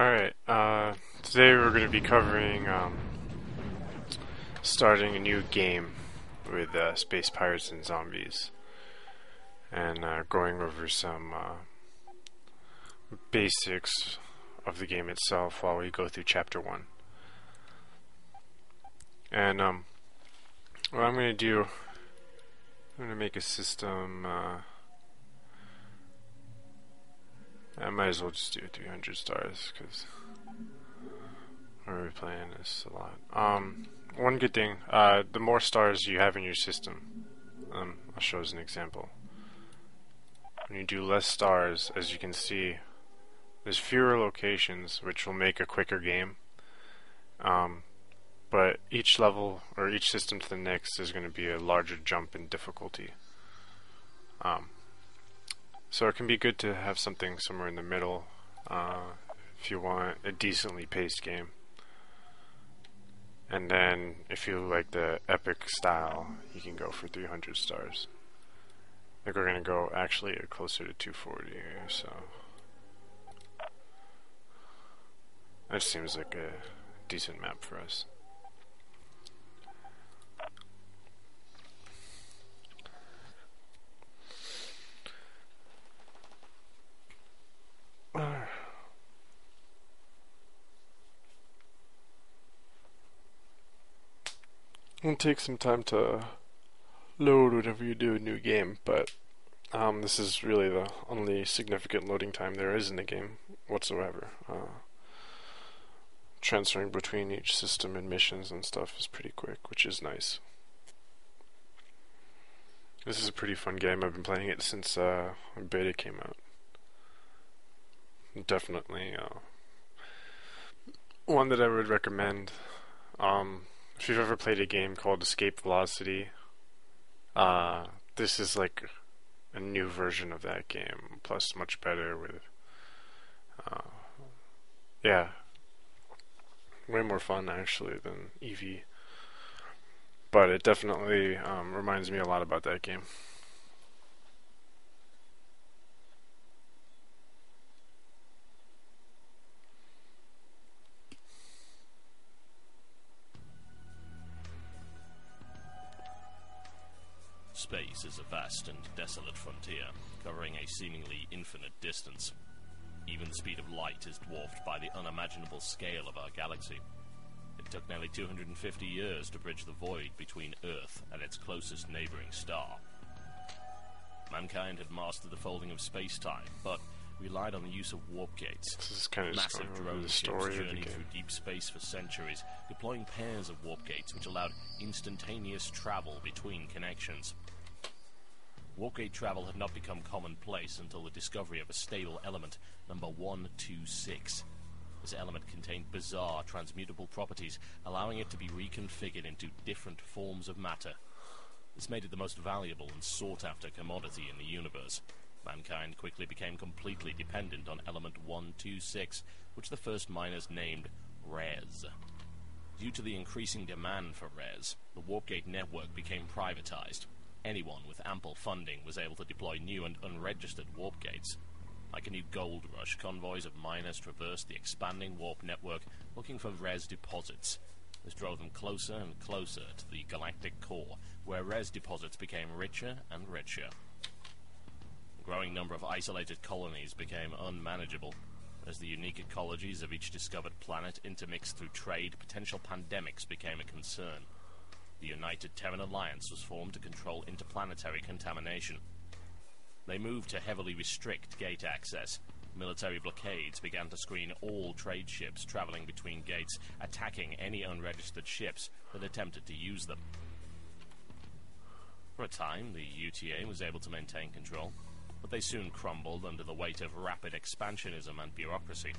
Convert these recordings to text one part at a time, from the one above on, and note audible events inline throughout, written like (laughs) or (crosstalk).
Alright, uh, today we're going to be covering um, starting a new game with uh, Space Pirates and Zombies and uh, going over some uh, basics of the game itself while we go through Chapter 1. And um, what I'm going to do, I'm going to make a system. I might as well just do 300 stars because we're playing this a lot. Um, one good thing, uh, the more stars you have in your system, um, I'll show as an example. When you do less stars, as you can see, there's fewer locations, which will make a quicker game. Um, but each level or each system to the next is going to be a larger jump in difficulty. Um, so it can be good to have something somewhere in the middle uh, if you want a decently paced game. And then if you like the epic style, you can go for 300 stars. I think we're going to go actually closer to 240 here, so... That seems like a decent map for us. Take some time to load whenever you do a new game, but um, this is really the only significant loading time there is in the game whatsoever. Uh, transferring between each system and missions and stuff is pretty quick, which is nice. This is a pretty fun game. I've been playing it since uh, beta came out. Definitely uh, one that I would recommend. Um, if you've ever played a game called Escape Velocity, uh, this is like a new version of that game, plus much better with, uh, yeah, way more fun actually than EV. But it definitely um, reminds me a lot about that game. Space is a vast and desolate frontier, covering a seemingly infinite distance. Even the speed of light is dwarfed by the unimaginable scale of our galaxy. It took nearly 250 years to bridge the void between Earth and its closest neighboring star. Mankind had mastered the folding of space-time, but relied on the use of warp gates. This is kind of Massive just going over drone the ships story of the journeyed through deep space for centuries, deploying pairs of warp gates which allowed instantaneous travel between connections. Warpgate travel had not become commonplace until the discovery of a stable element, number 126. This element contained bizarre transmutable properties, allowing it to be reconfigured into different forms of matter. This made it the most valuable and sought after commodity in the universe. Mankind quickly became completely dependent on element 126, which the first miners named Rez. Due to the increasing demand for Rez, the Warpgate network became privatized. Anyone with ample funding was able to deploy new and unregistered warp gates. Like a new gold rush, convoys of miners traversed the expanding warp network looking for rez deposits. This drove them closer and closer to the galactic core, where rez deposits became richer and richer. A growing number of isolated colonies became unmanageable. As the unique ecologies of each discovered planet intermixed through trade, potential pandemics became a concern. The United Terran Alliance was formed to control interplanetary contamination. They moved to heavily restrict gate access. Military blockades began to screen all trade ships traveling between gates, attacking any unregistered ships that attempted to use them. For a time, the UTA was able to maintain control, but they soon crumbled under the weight of rapid expansionism and bureaucracy.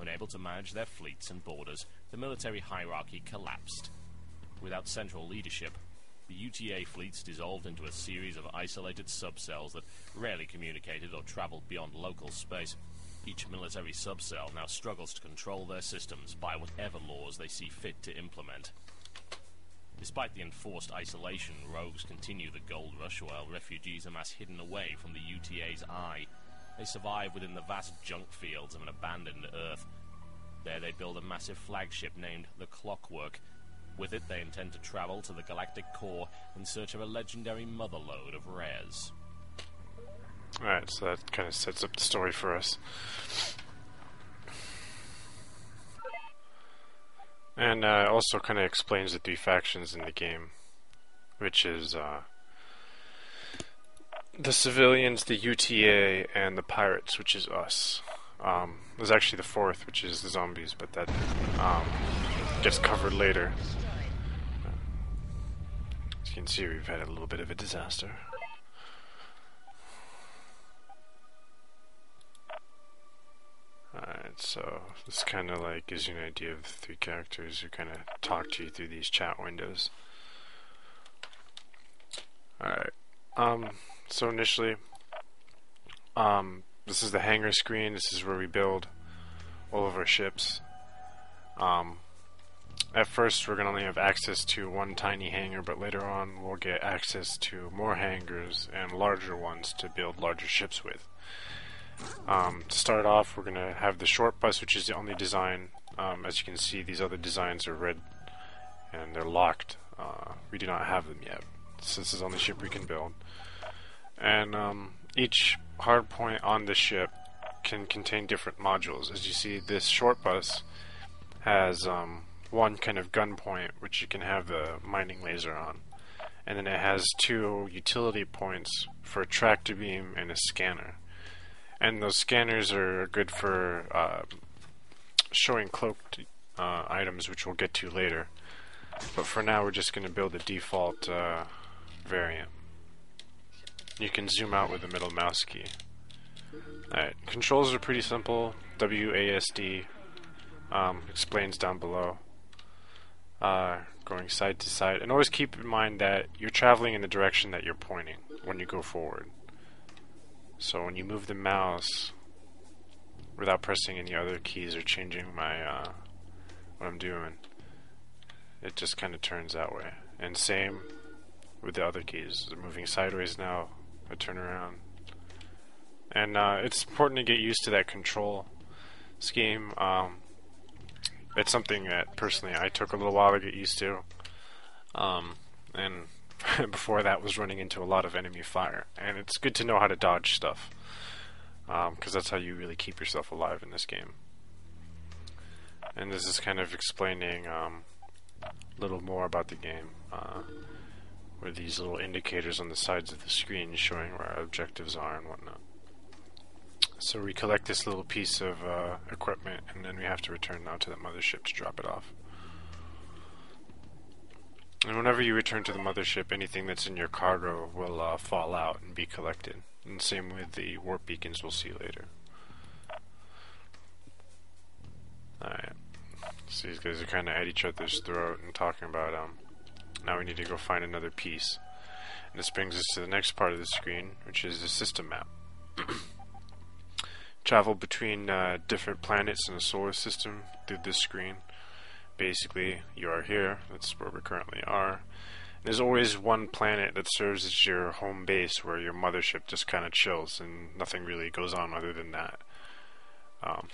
Unable to manage their fleets and borders, the military hierarchy collapsed. Without central leadership, the UTA fleets dissolved into a series of isolated subcells that rarely communicated or traveled beyond local space. Each military subcell now struggles to control their systems by whatever laws they see fit to implement. Despite the enforced isolation, rogues continue the gold rush while refugees amass hidden away from the UTA's eye. They survive within the vast junk fields of an abandoned Earth, There they build a massive flagship named the Clockwork. With it, they intend to travel to the galactic core in search of a legendary motherlode of rares. Alright, so that kind of sets up the story for us. And uh, also kind of explains the three factions in the game, which is uh, the civilians, the UTA, and the pirates, which is us. Um, there's actually the fourth, which is the zombies, but that um, gets covered later. As you can see, we've had a little bit of a disaster. Alright, so this kind of like gives you an idea of the three characters who kind of talk to you through these chat windows. Alright, um, so initially, um, this is the hangar screen, this is where we build all of our ships. Um, at first we're going to only have access to one tiny hangar, but later on we'll get access to more hangars and larger ones to build larger ships with. Um, to start off, we're going to have the short bus, which is the only design. Um, as you can see, these other designs are red and they're locked. Uh, we do not have them yet. So this is the only ship we can build. And um, each hardpoint on the ship can contain different modules. As you see, this short bus has um, one kind of gun point, which you can have the mining laser on. And then it has two utility points for a tractor beam and a scanner and those scanners are good for uh, showing cloaked uh, items, which we'll get to later. But for now, we're just going to build a default uh, variant. You can zoom out with the middle mouse key. Alright, controls are pretty simple. WASD um, explains down below. Uh, going side to side. And always keep in mind that you're traveling in the direction that you're pointing when you go forward. So when you move the mouse without pressing any other keys or changing my uh, what I'm doing, it just kind of turns that way. And same with the other keys. They're moving sideways now, I turn around. And uh, it's important to get used to that control scheme. Um, it's something that personally I took a little while to get used to. Um, and (laughs) before that was running into a lot of enemy fire. And it's good to know how to dodge stuff, because um, that's how you really keep yourself alive in this game. And this is kind of explaining um, a little more about the game, uh, with these little indicators on the sides of the screen showing where our objectives are and whatnot. So we collect this little piece of uh, equipment, and then we have to return now to the mothership to drop it off. And whenever you return to the mothership, anything that's in your cargo will uh, fall out and be collected. And same with the warp beacons we'll see later. Alright. So these guys are kind of at each other's throat and talking about, um, now we need to go find another piece. And this brings us to the next part of the screen, which is the system map. (clears throat) Travel between uh, different planets in the solar system through this screen basically you are here. That's where we currently are. There's always one planet that serves as your home base where your mothership just kind of chills and nothing really goes on other than that. Um,